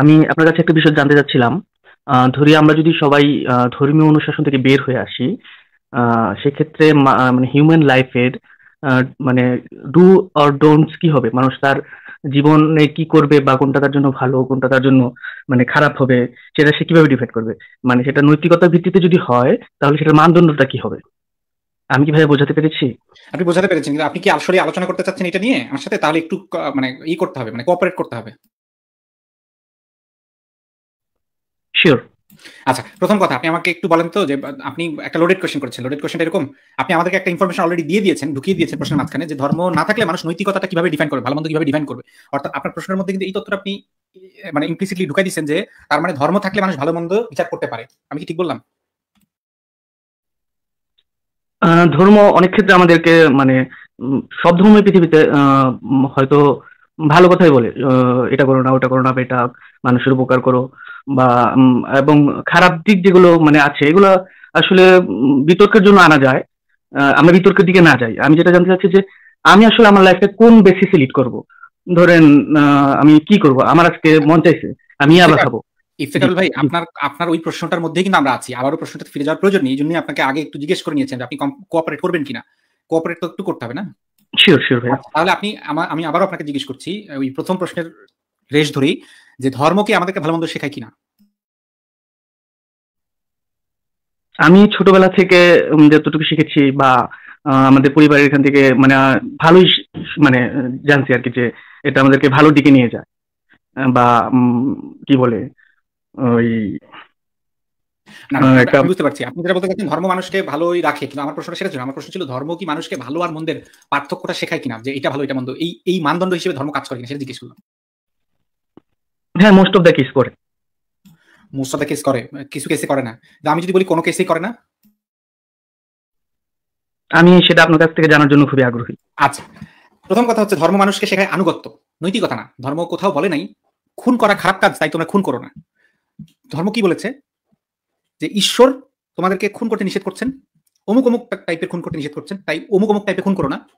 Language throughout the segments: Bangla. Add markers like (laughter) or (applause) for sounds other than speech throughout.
আমি আপনার কাছে একটা বিষয় জানতে চাচ্ছিলাম। ধরি আমরা যদি সবাই ধর্মীয় অনুশাসন থেকে বের হয়ে আসি সেক্ষেত্রে মানে হিউম্যান লাইফের মানে ডু অর ডোন্টস কি হবে? মানুষ তার জীবনে কি করবে বা কোনটা তার জন্য ভালো, কোনটা তার জন্য মানে খারাপ হবে, সেটা সে কীভাবে ডিফাইড করবে? মানে সেটা নৈতিকতার ভিত্তিতে যদি হয়, তাহলে সেটার মানদণ্ডটা কি হবে? আমি কি ভাবে বোঝাতে পেরেছি? আপনি বোঝাতে পেরেছেন কিন্তু আপনি কি আসলে আলোচনা করতে চাচ্ছেন এটা নিয়ে? আমার সাথে তাহলে একটু মানে ই করতে হবে মানে কোঅপারেট করতে হবে। শিওর আচ্ছা প্রথম কথা আপনি আমাকে একটু বলেন তো যে আপনি একটা লোডেড কোশ্চেন করেছেন। লোডেড কোশ্চেনটা এরকম আপনি আমাদেরকে একটা ইনফরমেশন অলরেডি দিয়ে দিয়েছেন ঢুকিয়ে দিয়েছেন প্রশ্নের মাঝখানে যে ধর্ম না থাকলে মানুষ নৈতিকতাটা কীভাবে ডিফাইন করবে ভালো মন্দ কীভাবে ডিফাইন করবে? অর্থাৎ আপনার প্রশ্নের মধ্যে কিন্তু এই তথ্যটা আপনি মানে ইমপ্লিসিটলি ঢুকাই দিয়েছেন যে তার মানে ধর্ম থাকলে মানুষ ভালো মন্দ বিচার করতে পারে। আমি কি ঠিক বললাম? ধর্ম অনেক ক্ষেত্রে আমাদেরকে মানে সব ধর্মই পৃথিবীতে আহ, হয়তো ভালো কথাই বলে এটা করো না ওটা করো না এটা মানুষের উপকার করো বা এবং খারাপ দিক যেগুলো মানে আছে এগুলো আসলে বিতর্কের জন্য আনা যায় আহ, আমরা বিতর্কের দিকে না যাই। আমি যেটা জানতে চাচ্ছি যে আমি আসলে আমার লাইফে কোন বেসিসে লিড করব? ধরেন আহ, আমি কি করব? আমার আজকে মন চাইছে আমি ইয়াবা (laughs) খাব ইফতেখারুল ভাই আপনার আপনার ওই প্রশ্নটার মধ্যেই কিন্তু আমরা আছি। আবারও প্রশ্নটা ফিরে যাওয়ার প্রয়োজন নেই। এই জন্যই আপনাকে আগে একটু জিজ্ঞেস করে নিয়েছেন আপনি কোঅপারেট করবেন কিনা? কোঅপারেট তো একটু করতে হবে না? শিওর শিওর ভাই। আচ্ছা, তাহলে আপনি আমা- আবারও আপনাকে জিজ্ঞেস করছি ওই প্রথম প্রশ্নের রেশ ধরেই যে ধর্মকে আমাদেরকে ভালো মন্দ শেখায় কিনা? আমি ছোটবেলা থেকে যতটুকু শিখেছি বা আমাদের পরিবারের এখান থেকে মানে ভালোই মানে জানছি আর কি যে এটা আমাদেরকে ভালো দিকে নিয়ে যায়। বা কি বলে? ওই একটা- বুঝতে পারছি। আপনি যেটা বলতে চাচ্ছেন ধর্ম মানুষকে ভালোই রাখে কিন্তু আমার প্রশ্নটা সেটা ছিল আমার প্রশ্ন ছিল ধর্ম কি মানুষকে ভালো আর মন্দের পার্থক্যটা শেখায় কিনা? যে এটা ভালো এটা মন্দ। এই এই মানদণ্ড হিসেবে ধর্ম কাজ করে কিনা সেটা জিজ্ঞেস করলাম। হ্যাঁ মোস্ট অফ দ্য কেস করে। মোস্ট অফ দ্য কেস করে। কিছু কেসে করে না। আমি যদি বলি কোনো কেসেই করে না? আমি সেটা আপনার কাছ থেকে জানার জন্য খুবই আগ্রহী। আচ্ছা। প্রথম কথা হচ্ছে ধর্ম মানুষকে শেখায় আনুগত্য। নৈতিকতা না। ধর্ম কোথাও বলে নাই খুন করা খারাপ কাজ তাই তোমরা খুন করো না। ধর্ম কি বলেছে? যে ঈশ্বর তোমাদেরকে খুন করতে নিষেধ করছেন। অমুক অমুক টাইপের খুন করতে নিষেধ করছেন। তাই অমুক অমুক টাইপে খুন করো না।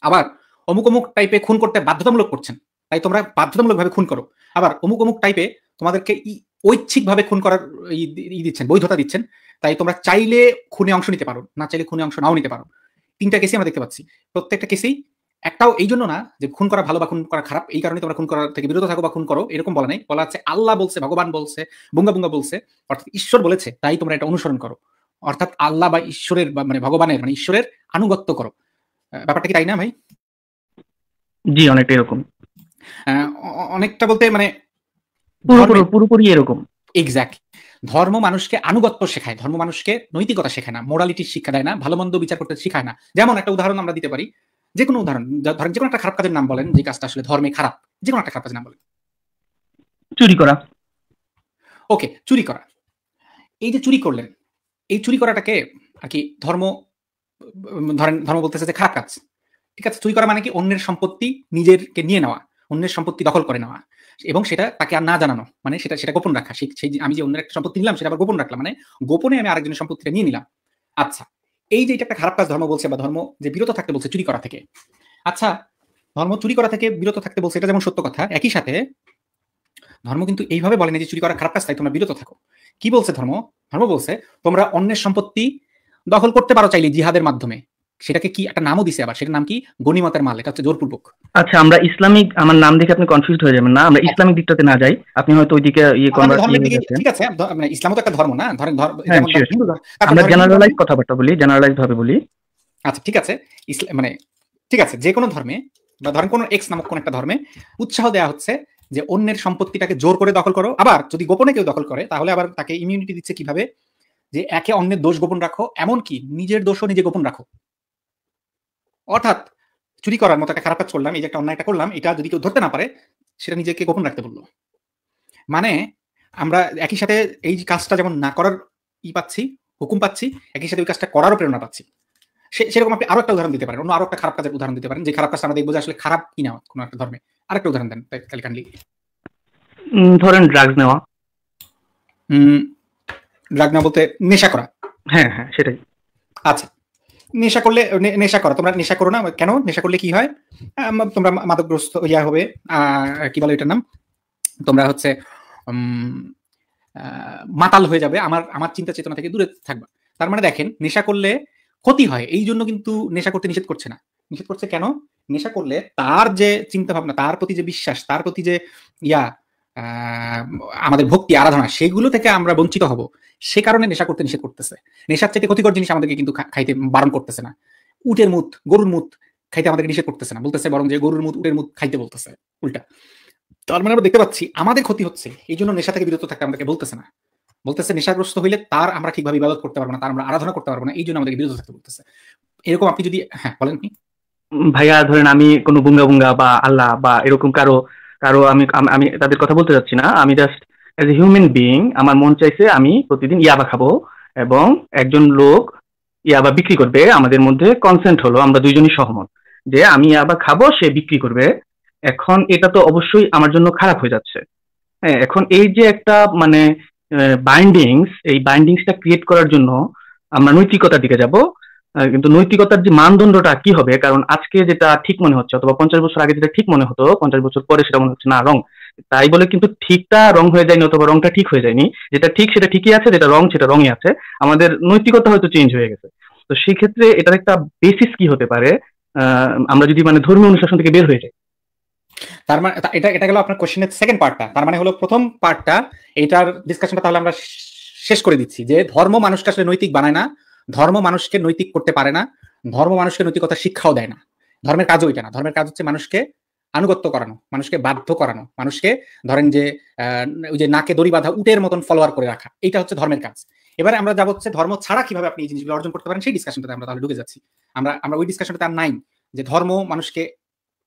আবার অমুক অমুক টাইপে খুন করতে বাধ্যতামূলক করছেন। তাই তোমরা বাধ্যতামূলক ভাবে খুন করো। আবার অমুক অমুক টাইপে তোমাদেরকে ঐচ্ছিক ভাবে খুন করার ই- দিচ্ছেন, বৈধতা দিচ্ছেন। তাই তোমরা চাইলে খুনে অংশ নিতে পারো, না চাইলে খুনে অংশ নাও নিতে পারো। তিনটা কেসই আমরা দেখতে পাচ্ছি। প্রত্যেকটা কেসেই একটাও এই জন্য না যে খুন করা ভালো বা খুন করা খারাপ এই কারণে তোমরা খুন করার থেকে বিরত থাকো বা খুন করো এরকম বলা নেই। বলা আছে আল্লাহ বলছে ভগবান বলছে বুঙ্গা বুঙ্গা বলছে অর্থাৎ ঈশ্বর বলেছে তাই তোমরা এটা অনুসরণ করো। অর্থাৎ আল্লাহ বা ঈশ্বরের বা মানে ভগবানের মানে ঈশ্বরের আনুগত্য করো। ব্যাপারটা কি তাই না ভাই? জি অনেকটা এরকম। অনেকটা বলতে মানে পুরোপুরি পুরোপুরি এরকম। এক্স্যাক্ট ধর্ম মানুষকে আনুগত্য শেখায় ধর্ম মানুষকে নৈতিকতা শেখায় না মোরালিটির শিক্ষা দেয় না ভালো মন্দ বিচার করতে শেখায় না। যেমন একটা উদাহরণ আমরা দিতে পারি যে কোনো উদাহরণ ধরেন যে কোনো একটা খারাপ কাজের নাম বলেন যে কাজটা আসলে ধর্মে খারাপ যে কোনো একটা খারাপ কাজের নাম বলেন। চুরি করা। ওকে চুরি করা। এই যে চুরি করলেন এই চুরি করাটাকে আর কি ধর্ম ধরেন ধর্ম বলতেছে যে খারাপ কাজ। ঠিক আছে চুরি করা মানে কি অন্যের সম্পত্তি নিজেরকে নিয়ে নেওয়া অন্যের সম্পত্তি দখল করে নেওয়া এবং সেটা তাকে আর না জানানো মানে সেটা সেটা গোপন রাখা। সেই আমি যে অন্যের একটা সম্পত্তি নিলাম সেটা আবার গোপন রাখলাম মানে গোপনে আমি আরেকজনের সম্পত্তিটা নিয়ে নিলাম। আচ্ছা এই যে এটা একটা খারাপ কাজ ধর্ম বলছে বা ধর্ম যে বিরত থাকতে বলছে, চুরি করা থেকে। আচ্ছা ধর্ম চুরি করা থেকে বিরত থাকতে বলছে, এটা যেমন সত্য কথা, একই সাথে ধর্ম কিন্তু এইভাবে বলে না যে চুরি করা খারাপ কাজ, তাই তোমরা বিরত থাকো। কি বলছে ধর্ম? ধর্ম বলছে, তোমরা অন্যের সম্পত্তি দখল করতে পারো চাইলে জিহাদের মাধ্যমে। সেটাকে কি একটা নামও দিছে আবার সেটার নাম কি? গণিমতের মাল এটা হচ্ছে জোরপূর্বক। আচ্ছা আমরা ইসলামিক আমার নাম দেখে আপনি কনফিউজ হয়ে যাবেন না? আমরা ইসলামিক দিকটাতে না যাই আপনি হয়তো ওইদিকে ইয়ে ঠিক আছে মানে ইসলাম তো একটা ধর্ম না? ধরেন ধর্ম হ্যাঁ, আমরা জেনারেলাইজ কথাবার্তা বলি জেনারেলাইজ ভাবে বলি। আচ্ছা ঠিক আছে মানে ঠিক আছে যে কোনো ধর্মে বা ধরেন কোনো এক্স নামক কোন একটা ধর্মে উৎসাহ দেওয়া হচ্ছে যে অন্যের সম্পত্তিটাকে জোর করে দখল করো। আবার যদি গোপনে কেউ দখল করে তাহলে আবার তাকে ইমিউনিটি দিচ্ছে কীভাবে? যে একে অন্যের দোষ গোপন রাখো এমনকি নিজের দোষও নিজে গোপন রাখো। অর্থাৎ চুরি করার মতো একটা খারাপ কাজ করলাম এই যে একটা অন্যায়টা করলাম এটা যদি কেউ ধরতে না পারে সেটা নিজেকে গোপন রাখতে বলল। মানে আমরা একই সাথে এই কাজটা যেমন না করার ই পাচ্ছি হুকুম পাচ্ছি একই সাথে ওই কাজটা করারও প্রেরণা পাচ্ছি। সে- সেরকম আপনি আরও একটা উদাহরণ দিতে পারেন অন্য আরও একটা খারাপ কাজের উদাহরণ দিতে পারেন যে খারাপ কাজটা আমরা দেখব যে আসলে খারাপ কিনা কোনো একটা ধর্মে। আরেকটা উদাহরণ দেন তাহলে কাইন্ডলি ধরেন ড্রাগস নেওয়া। ড্রাগ না বলতে নেশা করা। হ্যাঁ হ্যাঁ সেটাই। আচ্ছা। নেশা করলে নেশা করো। তোমরা নেশা করো না, কেন? নেশা করলে কি হয়? তোমরা মাদকগ্রস্ত ইয়া হবে। কি বলে এটার নাম? তোমরা হচ্ছে মাতাল হয়ে যাবে। আমার আমার চিন্তা চেতনা থেকে দূরে থাকবা। তার মানে দেখেন, নেশা করলে ক্ষতি হয়। এই জন্য কিন্তু নেশা করতে নিষেধ করছে না। নিষেধ করছে কেন? নেশা করলে তার যে চিন্তা ভাবনা তার প্রতি যে বিশ্বাস, তার প্রতি যে ইয়া আমাদের ভক্তি, আরাধনা, সেগুলো থেকে আমরা বঞ্চিত হব। সে কারণে নেশা করতে নিষেধ করতেছে। নেশার চাইতে ক্ষতিকর জিনিস আমাদেরকে কিন্তু খাইতে বারণ করতেছে না। উটের মুত, গরুর মুত খাইতে আমাদেরকে নিষেধ করতেছে না। বলতেছে বরং যে গরুর মুত, উটের মুত খাইতে বলতেছে। উল্টা। তার মানে আমরা দেখতে পাচ্ছি, আমাদের ক্ষতি হচ্ছে, এই জন্য নেশা থেকে বিরত থাকতে আমাদেরকে বলতেছে না। বলতেছে নেশাগ্রস্ত হইলে তার আমরা ঠিকভাবে ইবাদত করতে পারব না, তার আমরা আরাধনা করতে পারব না, এই জন্য আমাদেরকে বিরত থাকতে বলতেছে। এরকম আপনি যদি হ্যাঁ বলেন ভাইয়া, ধরেন আমি কোনো বুঙ্গা বুঙ্গা বা আল্লাহ বা এরকম কারও কারও আমি আমি তাদের কথা বলতে যাচ্ছি না। আমি just as a human being আমার মন চাইছে আমি প্রতিদিন ইয়াবা খাব এবং একজন লোক ইয়াবা বিক্রি করবে। আমাদের মধ্যে কনসেন্ট হলো, আমরা দুইজনই সহমত যে আমি ইয়াবা খাব, সে বিক্রি করবে। এখন এটা তো অবশ্যই আমার জন্য খারাপ হয়ে যাচ্ছে। হ্যাঁ এখন এই যে একটা মানে বাইন্ডিংস এই বাইন্ডিংসটা ক্রিয়েট করার জন্য আমরা নৈতিকতার দিকে যাব। কিন্তু নৈতিকতার যে মানদণ্ডটা কি হবে? কারণ আজকে যেটা ঠিক মনে হচ্ছে, অথবা পঞ্চাশ বছর আগে যেটা ঠিক মনে হতো, পঞ্চাশ বছর পরে সেটা মনে হচ্ছে না, রং। তাই বলে কিন্তু ঠিকটা রং হয়ে যায়নি অথবা রংটা ঠিক হয়ে যায়নি। যেটা ঠিক সেটা ঠিকই আছে, যেটা রং সেটা রঙই আছে। আমাদের নৈতিকতা হয়তো চেঞ্জ হয়ে গেছে। তো সেই ক্ষেত্রে এটার একটা বেসিস কি হতে পারে? আমরা যদি মানে ধর্মীয় অনুশাসন থেকে বের হয়ে যাই। তার মানে এটা এটা গেল আপনার কোশ্চেনের সেকেন্ড পার্টটা তার মানে হলো প্রথম পার্টটা এটার ডিসকাশনটা তাহলে আমরা শেষ করে দিচ্ছি যে ধর্ম মানুষকে আসলে নৈতিক বানায় না। ধর্ম মানুষকে নৈতিক করতে পারে না, ধর্ম মানুষকে নৈতিকতা শিক্ষাও দেয় না। ধর্মের কাজও এটা না। ধর্মের কাজ হচ্ছে মানুষকে আনুগত্য করানো, মানুষকে বাধ্য করানো, মানুষকে ধরেন যে ওই যে নাকে দড়ি বাঁধা উটের মতন ফলোয়ার করে রাখা এটা হচ্ছে ধর্মের কাজ। এবার আমরা যাব হচ্ছে ধর্ম ছাড়া কীভাবে আপনি এই জিনিসগুলো অর্জন করতে পারেন, সেই ডিসকাশনটাতে আমরা তাহলে ঢুকে যাচ্ছি। আমরা আমরা ওই ডিসকাশনটা তার নাই যে ধর্ম মানুষকে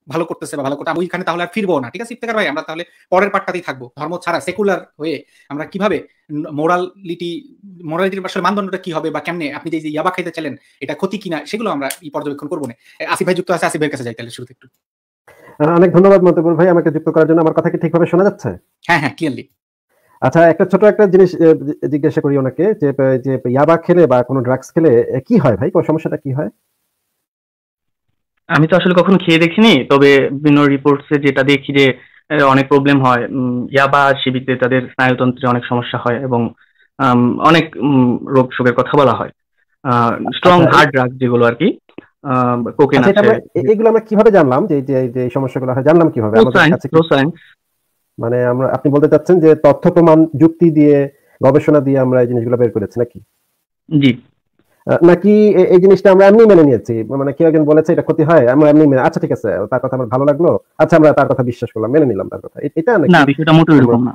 ভালো করতেছে বা ভালো করতে ওইখানে তাহলে আর ফিরবো না ঠিক আছে? ইফতেকার ভাই আমরা তাহলে পরের পার্টটাতেই থাকব। ধর্ম ছাড়া সেকুলার হয়ে আমরা কীভাবে মোরালিটি মোরালিটির আসলে মানদণ্ডটা কি হবে বা কেমনে আপনি যে ইয়াবা খাইতে চাইলেন এটা ক্ষতি কিনা সেগুলো আমরা এই পর্যবেক্ষণ করব না। আসিফ ভাই যুক্ত আছে আসিফের কাছে যাই তাহলে শুরুতে একটু। অনেক ধন্যবাদ মন্তবুর ভাই আমাকে যুক্ত করার জন্য। আমার কথা কি ঠিকভাবে শোনা যাচ্ছে? হ্যাঁ হ্যাঁ ক্লিয়ারলি আচ্ছা একটা ছোট একটা জিনিস জিজ্ঞাসা করি ওনাকে যে যে ইয়াবা খেলে বা কোনো ড্রাগস খেলে কি হয় ভাই? কোন সমস্যাটা কি হয়? আমি তো আসলে কখনো খেয়ে দেখিনি তবে বিভিন্ন রিপোর্টসে যেটা দেখি যে অনেক প্রবলেম হয়। ইয়াবা শিবিতে তাদের স্নায়ুতন্ত্রে অনেক সমস্যা হয় এবং অনেক রোগ শোকের কথা বলা হয়। স্ট্রং হার্ড ড্রাগ যেগুলো আর কি কোকেন আচ্ছা, আছে এগুলো আমরা কীভাবে জানলাম যে যে সমস্যাগুলো হয় জানলাম কীভাবে? মানে আমরা আপনি বলতে চাচ্ছেন যে তথ্য প্রমাণ যুক্তি দিয়ে গবেষণা দিয়ে আমরা এই জিনিসগুলো বের করেছি নাকি? জি। নাকি এই জিনিসটা আমরা এমনি মেনে নিয়েছি? মানে কেউ একজন বলেছে এটা ক্ষতি হয় আমরা এমনি মেনে আচ্ছা ঠিক আছে তার কথা আমার ভালো লাগল। আচ্ছা আমরা তার কথা বিশ্বাস করলাম মেনে নিলাম তার কথা। এটা না বিষয়টা মোটেও এরকম না।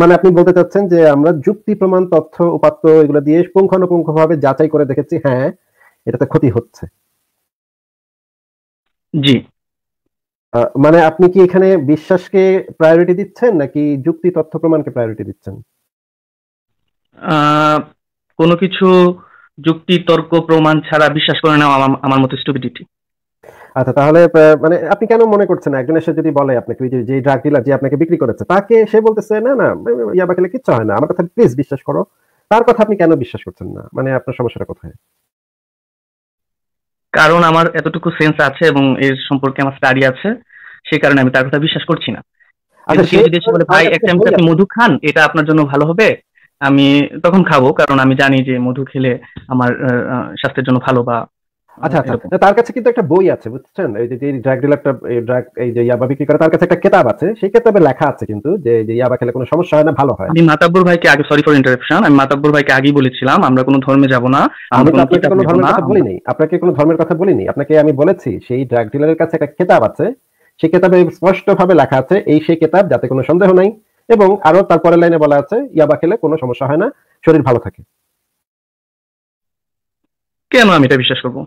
মানে আপনি বলতে চাচ্ছেন যে আমরা যুক্তি প্রমাণ তথ্য উপাত্ত এগুলো দিয়ে পুঙ্খানুপুঙ্খ ভাবে যাচাই করে দেখেছি হ্যাঁ এটাতে ক্ষতি হচ্ছে। জি। মানে আপনি কি এখানে বিশ্বাসকে প্রায়োরিটি দিচ্ছেন নাকি যুক্তি তথ্য প্রমাণকে প্রায়োরিটি দিচ্ছেন? কোনো কিছু যুক্তি তর্ক প্রমাণ ছাড়া বিশ্বাস করে নেওয়া আমার মতো স্টুপিডিটি আচ্ছা তাহলে মানে আপনি কেন মনে করছেন একজন এসে যদি বলে আপনাকে ওই যে ড্রাগ ডিলার যে আপনাকে বিক্রি করেছে তাকে সে বলতেছে না না ইয়াবা খেলে কিচ্ছু হয় না। আমার কথা প্লিজ বিশ্বাস করো। তার কথা আপনি কেন বিশ্বাস করছেন না? মানে আপনার সমস্যাটা কোথায়? কারণ আমার এতটুকু সেন্স আছে এবং এর সম্পর্কে আমার স্টাডি আছে। সেই কারণে আমি তার কথা বিশ্বাস করছি না। আচ্ছা সে যদি বলে ভাই একটা আপনি মধু খান এটা আপনার জন্য ভালো হবে। আমি তখন খাব কারণ আমি জানি যে মধু খেলে আমার স্বাস্থ্যের জন্য ভালো বা আচ্ছা আচ্ছা। তার কাছে কিন্তু একটা বই আছে বুঝছেন? এই যে ড্রাগ ডিলারটা ড্রাগ এই যে ইয়াবা বিক্রি করে তার কাছে একটা কিতাব আছে সেই কিতাবে লেখা আছে কিন্তু যে যে ইয়াবা খেলে কোনো সমস্যা হয় না ভালো হয়। আমি মাতাব্বর ভাইকে আগে সরি ফর ইন্টারাপশন আমি মাতাব্বর ভাইকে আগেই বলেছিলাম আমরা কোনো ধর্মে যাব না আমি তো আপনাকে কোনো ধর্মের কথা বলিনি। আপনাকে কোনো ধর্মের কথা বলিনি। আপনাকে আমি বলেছি সেই ড্রাগ ডিলারের কাছে একটা কিতাব আছে সেই কেতাবে স্পষ্ট ভাবে লেখা আছে এই সেই কেতাব যাতে কোনো সন্দেহ নাই। এবং আরও তারপরের লাইনে বলা আছে ইয়াবা খেলে কোনো সমস্যা হয় না শরীর ভালো থাকে। কেন আমি এটা বিশ্বাস করব?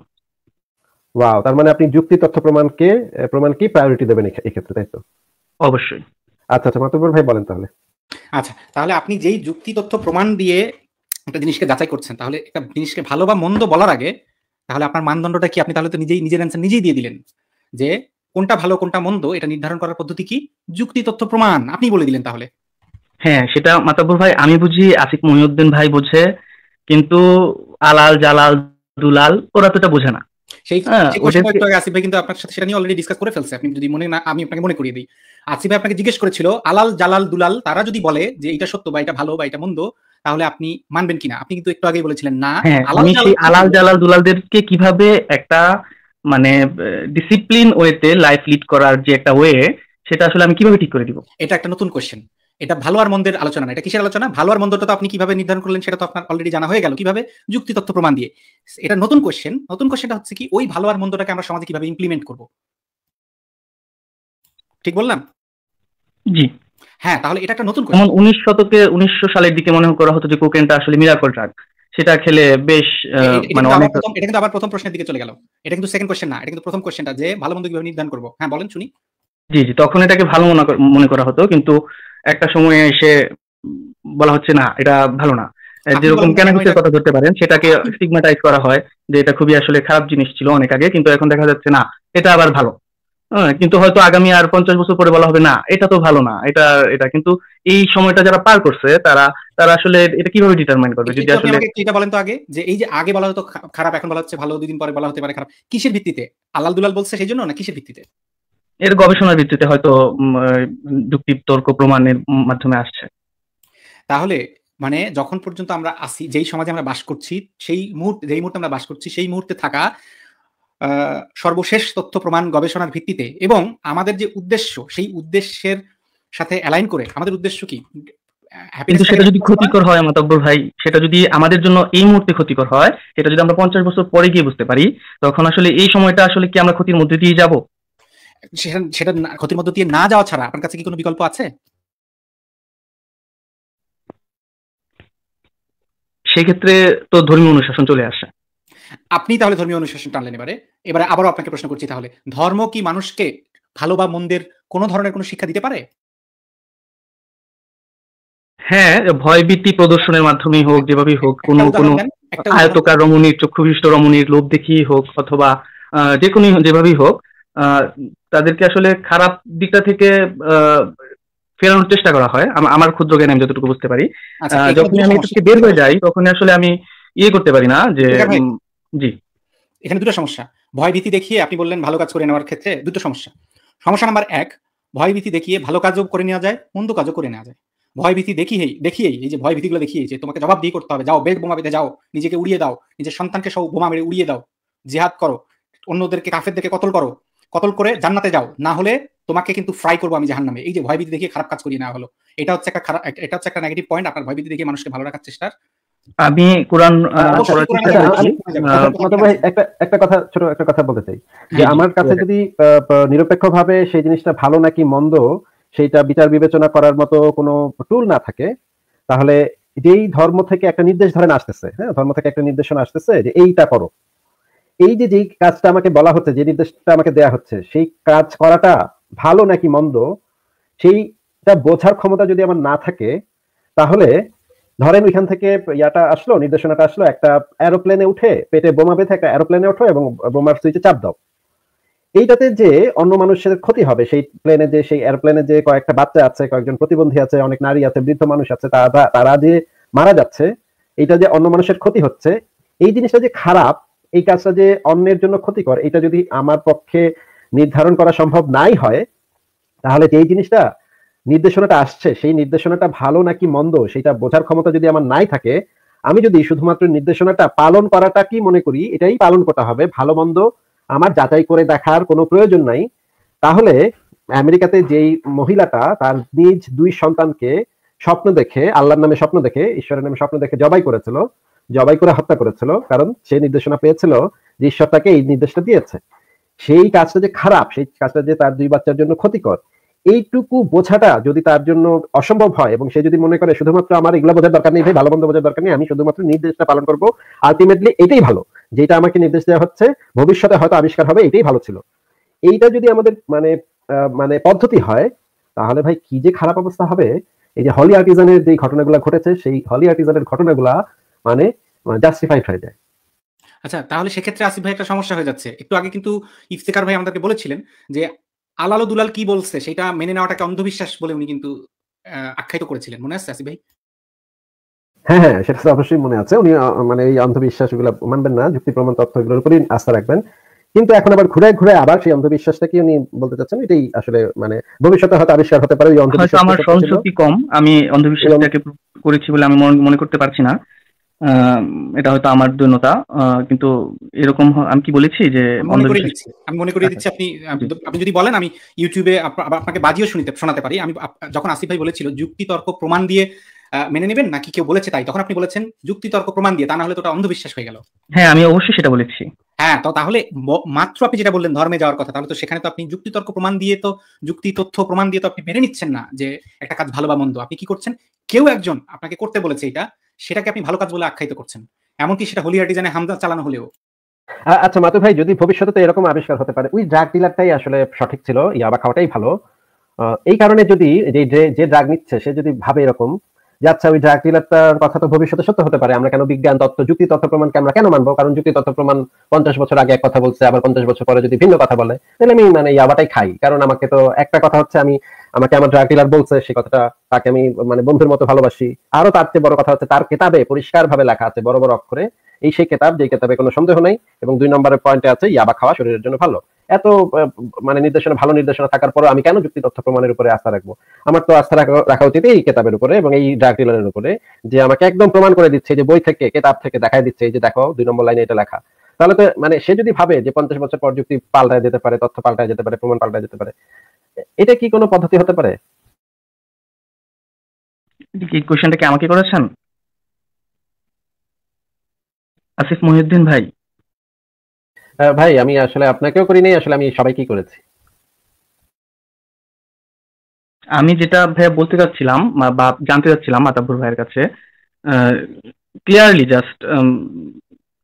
ওয়াও তার মানে আপনি যুক্তি তথ্য প্রমাণকে প্রমাণকে প্রায়োরিটি দেবেন এই ক্ষেত্রে তাই তো? অবশ্যই। আচ্ছা আচ্ছা মাতবর ভাই বলেন তাহলে। আচ্ছা তাহলে আপনি যেই যুক্তি তথ্য প্রমাণ দিয়ে একটা জিনিসকে যাচাই করছেন তাহলে একটা জিনিসকে ভালো বা মন্দ বলার আগে তাহলে আপনার মানদণ্ডটা কি? আপনি তাহলে তো নিজেই নিজের অ্যান্সার নিজেই দিয়ে দিলেন যে কোনটা ভালো কোনটা মন্দ এটা নির্ধারণ করার পদ্ধতি কি? যুক্তি তথ্য প্রমাণ আপনি বলে দিলেন তাহলে। হ্যাঁ সেটা মাতাব্বর ভাই আমি বুঝি আসিফ মহিউদ্দিন ভাই বুঝে কিন্তু আলাল জালাল দুলাল ওরা তো এটা বোঝে না। সেই হ্যাঁ, আসিফ ভাই কিন্তু আপনার সাথে সেটা নিয়ে অলরেডি ডিসকাস করে ফেলছে। আপনি যদি মনে না আমি আপনাকে মনে করিয়ে দিই। আসিফ ভাই আপনাকে জিজ্ঞেস করেছিল আলাল জালাল দুলাল তারা যদি বলে যে এটা সত্য বা এটা ভালো বা এটা মন্দ তাহলে আপনি মানবেন কিনা? আপনি কিন্তু একটু আগেই বলেছিলেন না। হ্যাঁ আলাল জালাল দুলালদেরকে কীভাবে একটা মানে ডিসিপ্লিন ওয়েতে লাইফ লিড করার যে একটা ওয়ে সেটা আসলে আমি কীভাবে ঠিক করে দিব? এটা একটা নতুন কোশ্চেন এটা ভালো আর মন্দের আলোচনা না। এটা কিসের আলোচনা? ভালো আর মন্দটা তো আপনি কীভাবে নির্ধারণ করলেন সেটা তো আপনার অলরেডি জানা হয়ে গেল। কীভাবে? যুক্তি তথ্য প্রমাণ দিয়ে। এটা নতুন কোশ্চেন নতুন কোশ্চেনটা হচ্ছে কি ওই ভালো আর মন্দটাকে আমরা সমাজে কীভাবে ইমপ্লিমেন্ট করব? ঠিক বললাম? জি। হ্যাঁ তাহলে এটা একটা নতুন কোশ্চেন উনিশ শতকে উনিশশো সালের দিকে মনে করা হতো যে কোকেনটা আসলে মিরাকল ড্রাগ সেটা খেলে বেশ মানে অনেক এটা কিন্তু আবার প্রথম প্রশ্নের দিকে চলে গেল। এটা কিন্তু সেকেন্ড কোশ্চেন না এটা কিন্তু প্রথম কোশ্চেনটা যে ভালো মন্দ কীভাবে নির্ধারণ করব। হ্যাঁ বলেন শুনি। জি জি তখন এটাকে ভালো মনে কর- মনে করা হতো কিন্তু একটা সময়ে এসে বলা হচ্ছে না এটা ভালো না। যেরকম কেন ক্যানাবিসের কথা ধরতে পারেন সেটাকে স্টিগমাটাইজ করা হয় যে এটা খুবই আসলে খারাপ জিনিস ছিল অনেক আগে কিন্তু এখন দেখা যাচ্ছে না এটা আবার ভালো। কিন্তু হয়তো আগামী আর পঞ্চাশ বছর পরে বলা হবে না এটা তো ভালো না এটা এটা। কিন্তু এই সময়টা যারা পার করছে তারা তারা আসলে এটা কীভাবে ডিটারমাইন করবে? যদি আসলে এটা বলেন তো আগে? যে এই যে আগে বলা হতো খারাপ এখন বলা হচ্ছে ভালো দুদিন পরে বলা হতে পারে খারাপ। কিসের ভিত্তিতে? আল্লাহ দুলাল বলছে সেই জন্য না কিসের ভিত্তিতে? এর গবেষণার ভিত্তিতে হয়তো যুক্তি তর্ক প্রমাণের মাধ্যমে আসছে। তাহলে মানে যখন পর্যন্ত আমরা আসি যেই সমাজে আমরা বাস করছি সেই মুহূর্তে যেই মুহূর্তে আমরা বাস করছি সেই মুহূর্তে থাকা সর্বশেষ তথ্য প্রমাণ গবেষণার ভিত্তিতে এবং আমাদের যে উদ্দেশ্য সেই উদ্দেশ্যের সাথে অ্যালাইন করে আমাদের উদ্দেশ্য কি? কিন্তু সেটা যদি ক্ষতিকর হয় মাতব্বর ভাই সেটা যদি আমাদের জন্য এই মুহূর্তে ক্ষতিকর হয় সেটা যদি আমরা পঞ্চাশ বছর পরে গিয়ে বুঝতে পারি তখন আসলে এই সময়টা আসলে কি আমরা ক্ষতির মধ্যে দিয়ে যাব? সেটা সেটা ক্ষতির মধ্য দিয়ে না যাওয়া ছাড়া আপনার কাছে কি কোনো বিকল্প আছে? সেক্ষেত্রে তো ধর্মীয় অনুশাসন চলে আসে। আপনি তাহলে ধর্মীয় অনুশাসন টানলেন এবারে। এবারে আবারও আপনাকে প্রশ্ন করছি তাহলে ধর্ম কি মানুষকে ভালো বা মন্দের কোনো ধরনের কোনো শিক্ষা দিতে পারে? হ্যাঁ ভয়ভীতি প্রদর্শনের মাধ্যমেই হোক যেভাবেই হোক কোনো আয়তকার রমণীর চক্ষুবিষ্ট রমণীর লোভ দেখিয়ে হোক অথবা আহ, যে কোনো যেভাবেই হোক তাদেরকে আসলে খারাপ দিকটা থেকে আহ, ফেরানোর চেষ্টা করা হয়। আমার ক্ষুদ্র জ্ঞানে আমি যতটুকু বুঝতে পারি। আচ্ছা, যখন আমি বের হয়ে যাই তখন আসলে আমি ইয়ে করতে পারি না যে জি। এখানে দুটো সমস্যা। ভয় ভীতি দেখিয়ে আপনি বললেন ভালো কাজ করে নেওয়ার ক্ষেত্রে দুটো সমস্যা। সমস্যা নাম্বার এক ভয় ভীতি দেখিয়ে ভালো কাজও করে নেওয়া যায়, মন্দ কাজও করে নেওয়া যায়। ভয় ভীতি দেখিয়েই দেখিয়েই এই যে ভয় ভীতিগুলো দেখিয়ে যে তোমাকে জবাব দিয়ে করতে হবে, যাও বেগ বোমা বেঁধে যাও, নিজেকে উড়িয়ে দাও, নিজের সন্তানকে সব বোমা মেরে উড়িয়ে দাও, জিহাদ করো, অন্যদেরকে, কাফেরদেরকে কতল করো, কতল করে জান্নাতে যাও, না হলে তোমাকে কিন্তু ফ্রাই করব আমি জাহান্নামে। এই যে ভয় ভীতি দেখিয়ে খারাপ কাজ করিয়ে নেওয়া হলো। এটা হচ্ছে একটা খারাপ এটা হচ্ছে একটা নেগেটিভ পয়েন্ট আপনার ভয় ভীতি দেখিয়ে মানুষকে ভালো রাখার চেষ্টার আমি কোরআন ভাই একটা একটা কথা ছোট একটা কথা বলতে চাই। যে আমার কাছে যদি নিরপেক্ষ ভাবে সেই জিনিসটা ভালো নাকি মন্দ সেইটা বিচার বিবেচনা করার মতো কোনো টুল না থাকে তাহলে যেই ধর্ম থেকে একটা নির্দেশ ধরেন আসতেছে হ্যাঁ ধর্ম থেকে একটা নির্দেশনা আসতেছে যে এইটা করো। এই যে যেই কাজটা আমাকে বলা হচ্ছে যে নির্দেশটা আমাকে দেয়া হচ্ছে সেই কাজ করাটা ভালো নাকি মন্দ সেইটা বোঝার ক্ষমতা যদি আমার না থাকে তাহলে ধরেন ওইখান থেকে ইয়াটা আসলো, নির্দেশনাটা আসলো, একটা এরোপ্লেনে উঠে পেটে বোমা বেঁধে একটা এরোপ্লেনে ওঠো এবং বোমার সুইচে চাপ দাও। এইটাতে যে অন্য মানুষের ক্ষতি হবে, সেই প্লেনে যে, সেই এয়ারপ্লেনে যে কয়েকটা বাচ্চা আছে, কয়েকজন প্রতিবন্ধী আছে, অনেক নারী আছে, বৃদ্ধ মানুষ আছে, তারা তারা যে মারা যাচ্ছে, এইটা যে অন্য মানুষের ক্ষতি হচ্ছে, এই জিনিসটা যে খারাপ, এই কাজটা যে অন্যের জন্য ক্ষতিকর এটা যদি আমার পক্ষে নির্ধারণ করা সম্ভব নাই হয়, তাহলে যে এই জিনিসটা নির্দেশনাটা আসছে, সেই নির্দেশনাটা ভালো নাকি মন্দ, সেটা বোঝার ক্ষমতা যদি আমার নাই থাকে, আমি যদি শুধুমাত্র নির্দেশনাটা পালন করাটা কি মনে করি, এটাই পালন করতে হবে, ভালো মন্দ, আমার যাচাই করে দেখার কোনো প্রয়োজন নাই। তাহলে আমেরিকাতে যেই মহিলাটা, তার নিজ দুই সন্তানকে স্বপ্ন দেখে, আল্লাহর নামে স্বপ্ন দেখে, ঈশ্বরের নামে স্বপ্ন দেখে জবাই করেছিল, জবাই করে হত্যা করেছিল, কারণ সে নির্দেশনা পেয়েছিল যে ঈশ্বর তাকে এই নির্দেশটা দিয়েছে। সেই কাজটা যে খারাপ, সেই কাজটা যে তার দুই বাচ্চার জন্য ক্ষতিকর এইটুকু বোঝাটা যদি তার জন্য অসম্ভব হয় এবং সে যদি মনে করে শুধুমাত্র আমার এগুলো বোঝার দরকার নেই, ভাই ভালো মন্দ বোঝার দরকার নেই, আমি শুধুমাত্র নির্দেশটা পালন করব আলটিমেটলি এটাই ভালো। যেটা আমাকে নির্দেশ দেওয়া হচ্ছে, ভবিষ্যতে হয়তো আবিষ্কার হবে, এটাই ভালো ছিল। এইটা যদি আমাদের মানে মানে পদ্ধতি হয়, তাহলে ভাই কি যে খারাপ অবস্থা হবে? এই যে হলি আর্টিজানের যে ঘটনাগুলো ঘটেছে, সেই হলি আর্টিজানের ঘটনাগুলা মানে জাস্টিফাইড হয়ে যায়। আচ্ছা তাহলে সেক্ষেত্রে আসিফ ভাই একটা সমস্যা হয়ে যাচ্ছে। একটু আগে কিন্তু ইফতেকার ভাই আমাদেরকে বলেছিলেন যে আলালো দুলাল কি বলছে সেটা মেনে নেওয়াটাকে অন্ধবিশ্বাস বলে উনি কিন্তু আখ্যায়িত করেছিলেন। মনে আছে আসিফ ভাই? হ্যাঁ হ্যাঁ সেটা তো অবশ্যই মনে আছে। উনি মানে এই অন্ধবিশ্বাস অন্ধবিশ্বাসগুলো মানবেন না যুক্তি প্রমাণ তথ্যগুলোর উপরই আস্থা রাখবেন। কিন্তু এখন আবার ঘুরে ঘুরে আবার সেই অন্ধবিশ্বাসটাকে উনি বলতে চাচ্ছেন? এটাই আসলে মানে ভবিষ্যতে হয়তো আবিষ্কার হতে পারে ওই অন্ধবিশ্বাস আমার সহনশক্তি কম। আমি অন্ধবিশ্বাসটাকে করেছি বলে আমি মনে করতে পারছি না। এটা হয়তো আমার দৈন্যতা কিন্তু এরকম আমি কি বলেছি যে আমি মনে করিয়ে দিচ্ছি আপনি আপনি যদি বলেন আমি ইউটিউবে আপনাকে বাজিও শুনিতে শোনাতে পারি। আমি যখন আসিফ ভাই বলেছিল যুক্তি তর্ক প্রমাণ দিয়ে মেনে নেবেন? নাকি কেউ বলেছে তাই? তখন আপনি বলেছেন যুক্তি তর্ক প্রমাণ দিয়ে তা না হলে তো অন্ধবিশ্বাস হয়ে গেল। হ্যাঁ আমি অবশ্যই সেটা বলেছি। হ্যাঁ তো তাহলে মাত্র আপনি যেটা বললেন ধর্মে যাওয়ার কথা তাহলে তো সেখানে তো আপনি যুক্তি তর্ক প্রমাণ দিয়ে তো যুক্তি তথ্য প্রমাণ দিয়ে তো আপনি মেনে নিচ্ছেন না যে একটা কাজ ভালো বা মন্দ। আপনি কি করছেন? কেউ একজন আপনাকে করতে বলেছে এটা সেটাকে আপনি ভালো কাজ বলে আখ্যায়িত করছেন। এমনকি সেটা হোলিয়ার ডিজাইনে হামদা চালানো হলেও। আচ্ছা মাতু ভাই যদি ভবিষ্যতে এরকম আবিষ্কার হতে পারে ওই ড্রাগ ডিলারটাই আসলে সঠিক ছিল ইয়াবা খাওয়াটাই ভালো। এই কারণে যদি যে যে ড্রাগ নিচ্ছে সে যদি ভাবে এরকম যে আচ্ছা ওই ড্রাগ ডিলারটার কথা তো ভবিষ্যতে সত্য হতে পারে। আমরা কেন বিজ্ঞান, তত্ত্ব, যুক্তি, তথ্য প্রমাণকে আমরা কেন মানবো? কারণ যুক্তি, তথ্য প্রমাণ পঞ্চাশ বছর আগে এক কথা বলছে, আবার পঞ্চাশ বছর পরে যদি ভিন্ন কথা বলে, তাহলে আমি মানে ইয়াবাটাই খাই। কারণ আমাকে তো একটা কথা হচ্ছে, আমি, আমাকে আমার ড্রাগ ডিলার বলছে, সে কথাটা তাকে আমি মানে বন্ধুর মতো ভালোবাসি। আরও তার চেয়ে বড় কথা হচ্ছে, তার কেতাবে পরিষ্কার ভাবে লেখা আছে, বড় বড় অক্ষরে, এই সেই কেতাব যে কেতাবে কোনো সন্দেহ নেই, এবং দুই নম্বরের পয়েন্টে আছে, ইয়াবা খাওয়া শরীরের জন্য ভালো। এত মানে নির্দেশনা, ভালো নির্দেশনা থাকার পরে আমি কেন যুক্তি তথ্য প্রমাণের উপরে আস্থা রাখব? আমার তো আস্থা রাখা উচিত এই কেতাবের উপরে এবং এই ড্রাগ ডিলারের উপরে যে আমাকে একদম প্রমাণ করে দিচ্ছে, যে বই থেকে, কেতাব থেকে দেখাই দিচ্ছে যে দেখো, দুই নম্বর লাইনে এটা লেখা। তাহলে তো মানে সে যদি ভাবে যে পঞ্চাশ বছর পর যুক্তি পাল্টায় যেতে পারে, তথ্য পাল্টায় যেতে পারে, প্রমাণ পাল্টায় যেতে পারে, এটা কি কোনো পদ্ধতি হতে পারে? কি কোশ্চেনটা কি আমাকে করেছেন? আসিফ মহিউদ্দিন ভাই। ভাই আমি আসলে আপনাকেও করি নাই আসলে আমি সবাইকেই করেছি। আমি যেটা ভাইয়া বলতে চাচ্ছিলাম বা জানতে চাচ্ছিলাম মাতাবুর ভাইয়ের কাছে ক্লিয়ারলি জাস্ট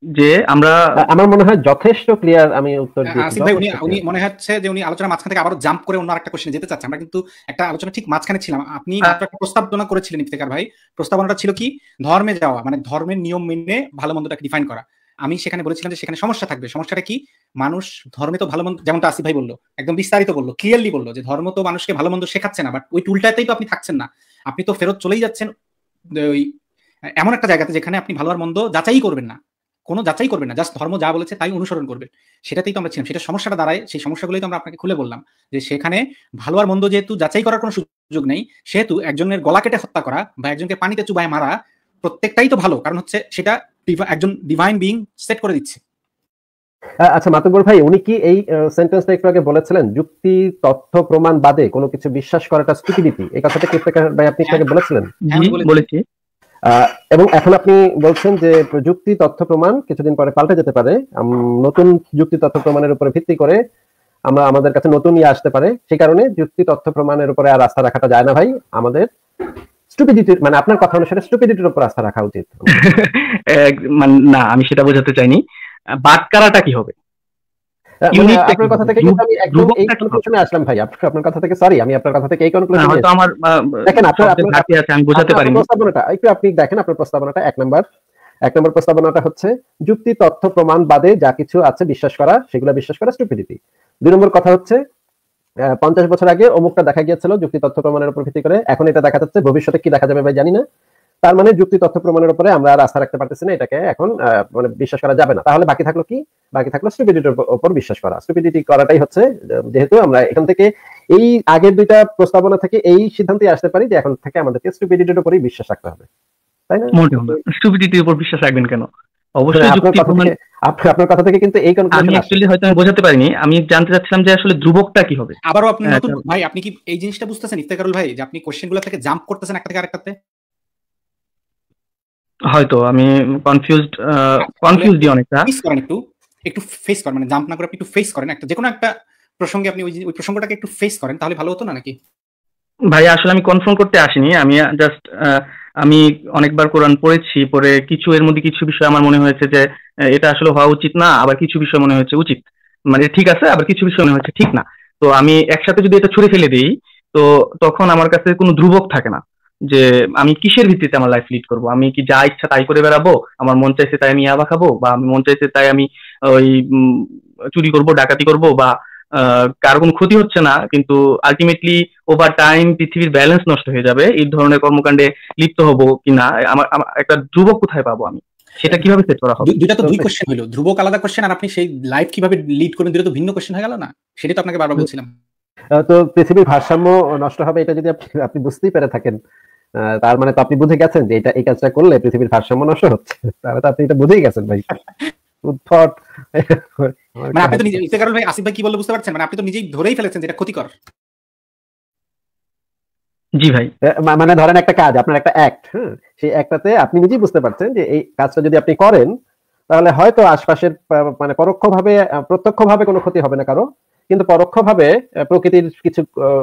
যে আমরা আমার মনে হয় যথেষ্ট ক্লিয়ার আমি উত্তর দিয়েছি ভাই উনি উনি মনে হচ্ছে যে উনি আলোচনা মাঝখান থেকে আবারও জাম্প করে অন্য আরেকটা কোশ্চেনে যেতে চাচ্ছে। আমরা কিন্তু একটা আলোচনা ঠিক মাঝখানে ছিলাম। আপনি হ্যাঁ। একটা প্রস্তাবনা করেছিলেন ইফতেকার ভাই। প্রস্তাবনাটা ছিল কি? ধর্মে যাওয়া মানে ধর্মের নিয়ম মেনে ভালো মন্দটাকে ডিফাইন করা। আমি সেখানে বলেছিলাম যে সেখানে সমস্যা থাকবে। সমস্যাটা কি? মানুষ ধর্মে তো ভালো মন্দ যেমনটা আসিফ ভাই বলল, একদম বিস্তারিত বলল ক্লিয়ারলি বলল যে ধর্ম তো মানুষকে ভালো মন্দ শেখাচ্ছে না বাট ওই টুলটাতেই তো আপনি থাকছেন না। আপনি তো ফেরত চলেই যাচ্ছেন ওই, এমন একটা জায়গাতে যেখানে আপনি ভালো আর মন্দ যাচাই করবেন না। কোনো যাচাই করবেন না, জাস্ট ধর্ম যা বলেছে তাই অনুসরণ করবেন। সেটাতেই তো আমরা ছিলাম। সেটা সমস্যাটা দাঁড়ায়, সেই সমস্যাগুলোই তো আমরা আপনাকে খুলে বললাম, যে সেখানে ভালো আর মন্দ যেহেতু যাচাই করার কোনো সুযোগ নেই, সেহেতু একজনের গলা কেটে হত্যা করা বা একজনকে পানিতে চুবায় মারা প্রত্যেকটাই তো ভালো কারণ হচ্ছে সেটা একজন ডিভাইন বিং সেট করে দিচ্ছে। আচ্ছা মাতবর ভাই উনি কি এই সেন্টেন্সটা একটু আগে বলেছিলেন যুক্তি তথ্য প্রমাণ বাদে কোনো কিছু বিশ্বাস করাটা স্টুপিডিটি এই কথাটা কি ভাই আপনি আগে বলেছিলেন? হ্যাঁ, বলেছি। এবং এখন আপনি বলছেন যে প্রযুক্তি তথ্য প্রমাণ কিছুদিন পরে পাল্টে যেতে পারে। নতুন যুক্তি তথ্য প্রমাণের উপরে ভিত্তি করে আমরা আমাদের কাছে নতুন ইয়ে আসতে পারে। সেই কারণে যুক্তি তথ্য প্রমাণের উপরে আর আস্থা রাখাটা যায় না ভাই আমাদের। স্টুপিডিটি মানে আপনার কথা অনুসারে স্টুপিডিটির উপর আস্থা রাখা উচিত। (laughs) মানে না আমি সেটা বোঝাতে চাইনি। বাটকারাটা কি হবে? আপনার কথা থেকে আমি একদম এই কনক্লুশনে আসলাম ভাই। আপনার কথা থেকে সরি আমি আপনার কথা থেকে এই কনক্লুশনে হয়তো আমার দেখেন আপনার আছে আমি বোঝাতে পারিনি। প্রস্তাবনাটা একটু আপনি দেখেন আপনার প্রস্তাবনাটা এক নাম্বার। এক নম্বর প্রস্তাবনাটা হচ্ছে যুক্তি তথ্য প্রমাণ বাদে যা কিছু আছে বিশ্বাস করা সেগুলো বিশ্বাস করা স্টুপিডিটি দুই নম্বর কথা হচ্ছে পঞ্চাশ বছর আগে অমুকটা দেখা গিয়েছিল যুক্তি তথ্য প্রমাণের উপর ভিত্তি করে। এখন এটা দেখা যাচ্ছে, ভবিষ্যতে কি দেখা যাবে ভাই জানি না। তার মানে যুক্তি তথ্য প্রমাণের উপরে আমরা আর আস্থা রাখতে পারতেছি না এটাকে এখন মানে বিশ্বাস করা যাবে না। তাহলে বাকি থাকল কি? বাকি থাকল স্টুপিডিটির উপর বিশ্বাস করা। স্টুপিডিটি করাটাই হচ্ছে যেহেতু আমরা এখান থেকে এই আগের দুইটা প্রস্তাবনা থেকে এই সিদ্ধান্তে আসতে পারি যে এখন থেকে আমাদেরকে স্টুপিডিটির উপরই বিশ্বাস রাখতে হবে। তাই না? স্টুপিডিটির উপর বিশ্বাস রাখবেন কেন? অবশ্যই আপনার কথা থেকে কিন্তু এই আমি অ্যাকচুয়ালি হয়তো আমি বোঝাতে পারিনি। আমি জানতে চাচ্ছিলাম যে আসলে ধ্রুবকটা কি হবে। আবারও আপনি নতুন ভাই আপনি কি এই জিনিসটা বুঝতেছেন ভাই যে আপনি কোশ্চেনগুলো থেকে জাম্প করতেছেন একটা থেকে আরেকটাতে? হয়তো আমি কনফিউজড কনফিউজড অনেকটা। ফেস করেন একটু। একটু ফেস করেন মানে জাম্প না করে আপনি একটু ফেস করেন। একটা যে কোনো একটা প্রসঙ্গে আপনি ওই ওই প্রসঙ্গটাকে একটু ফেস করেন তাহলে ভালো হতো না নাকি? ভাই আসলে আমি কনফার্ম করতে আসিনি। আমি জাস্ট আমি অনেকবার কোরআন পড়েছি পরে কিছু এর মধ্যে কিছু বিষয় আমার মনে হয়েছে যে এটা আসলে হওয়া উচিত না, আবার কিছু বিষয় মনে হয়েছে উচিত। মানে ঠিক আছে, আবার কিছু বিষয় মনে হয়েছে ঠিক না। তো আমি একসাথে যদি এটা ছুড়ে ফেলে দিই, তো তখন আমার কাছে কোনো ধ্রুবক থাকে না যে, আমি কিসের ভিত্তিতে আমার লাইফ লিড করব? আমি কি যা ইচ্ছা তাই করে বেড়াবো? আমার মন চাইছে তাই আমি ইয়াবা খাব? বা আমি মন চাইছে তাই আমি ওই চুরি করব, ডাকাতি করব? বা কার কোনো ক্ষতি হচ্ছে না কিন্তু আলটিমেটলি ওভার টাইম পৃথিবীর ব্যালেন্স নষ্ট হয়ে যাবে। এই ধরনের কর্মকাণ্ডে লিপ্ত হব কিনা আমার একটা ধ্রুবক কোথায় পাবো আমি? সেটা কীভাবে সেট করা হবে? দুইটা তো দুই কোশ্চেন হলো। ধ্রুবক আলাদা কোশ্চেন আর আপনি সেই লাইফ কীভাবে লিড করেন দুটো তো ভিন্ন কোশ্চেন হয়ে গেল না? সেটাই তো আপনাকে বারবার বলছিলাম। তো পৃথিবীর ভারসাম্য নষ্ট হবে এটা যদি আপনি বুঝতেই পেরে থাকেন তার মানে তো আপনি বুঝে গেছেন যে এটা এই কাজটা করলে পৃথিবীর ভারসাম্য নষ্ট হচ্ছে। তাহলে তো আপনি এটা বুঝেই গেছেন ভাই। উদ্ভট। মানে আপনি তো নিজে ইফতেকারুল ভাই আসিফ ভাই কি বলে বুঝতে পারছেন? মানে আপনি তো নিজেই ধরেই ফেলেছেন যেটা ক্ষতিকর। জি ভাই। মানে ধরেন একটা কাজ আপনার একটা অ্যাক্ট হ্যাঁ সেই অ্যাক্টটাতে আপনি নিজেই বুঝতে পারছেন যে এই কাজটা যদি আপনি করেন তাহলে হয়তো আশপাশের মানে পরোক্ষভাবে প্রত্যক্ষভাবে কোনো ক্ষতি হবে না কারও কিন্তু পরোক্ষভাবে প্রকৃতির কিছু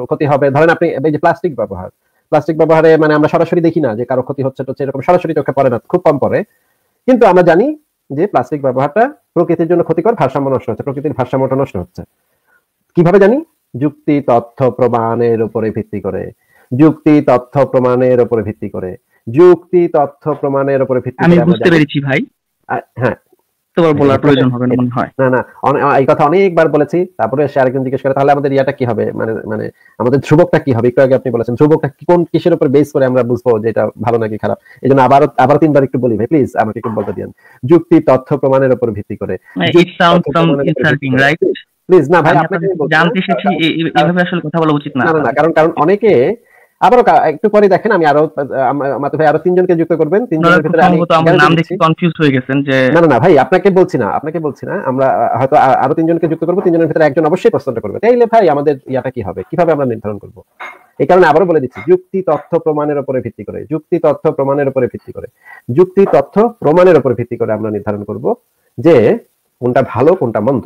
ক্ষতি হবে। ধরেন আপনি এই যে প্লাস্টিক ব্যবহার প্লাস্টিক ব্যবহারে মানে আমরা সরাসরি দেখি না যে কারও ক্ষতি হচ্ছে তো এরকম সরাসরি চোখে পড়ে না খুব কম পড়ে। কিন্তু আমরা জানি যে প্লাস্টিক ব্যবহারটা প্রকৃতির জন্য ক্ষতিকর ভারসাম্য নষ্ট হচ্ছে প্রকৃতির ভারসাম্যটা নষ্ট হচ্ছে। কীভাবে জানি? যুক্তি তথ্য প্রমাণের উপরে ভিত্তি করে। যুক্তি তথ্য প্রমাণের উপরে ভিত্তি করে। যুক্তি তথ্য প্রমাণের উপরে ভিত্তি করে আমি বুঝতে পেরেছি ভাই। হ্যাঁ তোমার বলার প্রয়োজন হবে না মনে হয়। না না এই কথা অনেকবার বলেছি তারপরে সে আরেকজন জিজ্ঞেস করে তাহলে আমাদের ইয়াটা কি হবে? মানে মানে আমাদের ধ্রুবকটা কি হবে? একটু আগে আপনি বলেছেন ধ্রুবকটা কোন কিসের উপর বেস করে আমরা বুঝব যে এটা ভালো নাকি খারাপ? এই জন্য আবার আবার তিনবার একটু বলি ভাই প্লিজ আমাকে একটু বলতে দিন যুক্তি তথ্য প্রমাণের উপর ভিত্তি করে। প্লিজ না ভাই আপনাকে জানতে এসেছি এইভাবে আসলে কথা বলা উচিত না না কারণ কারণ অনেকে আবারও একটু পরে দেখেন আমি আরও মাত্র ভাই আরও তিনজনকে যুক্ত করবেন তিনজনের ভিতরে আমি নাম দেখে কনফিউজ হয়ে গেছেন যে না না ভাই আপনাকে বলছি না আপনাকে বলছি না আমরা হয়তো আরও তিনজনকে যুক্ত করব তিনজনের ভিতরে একজন অবশ্যই প্রশ্নটা করবে। তাইলে ভাই আমাদের ইয়াটা কি হবে? কীভাবে আমরা নির্ধারণ করব? এই কারণে আবারও বলে দিচ্ছি যুক্তি তথ্য প্রমাণের উপরে ভিত্তি করে যুক্তি তথ্য প্রমাণের উপরে ভিত্তি করে যুক্তি তথ্য প্রমাণের উপরে ভিত্তি করে আমরা নির্ধারণ করব যে কোনটা ভালো কোনটা মন্দ।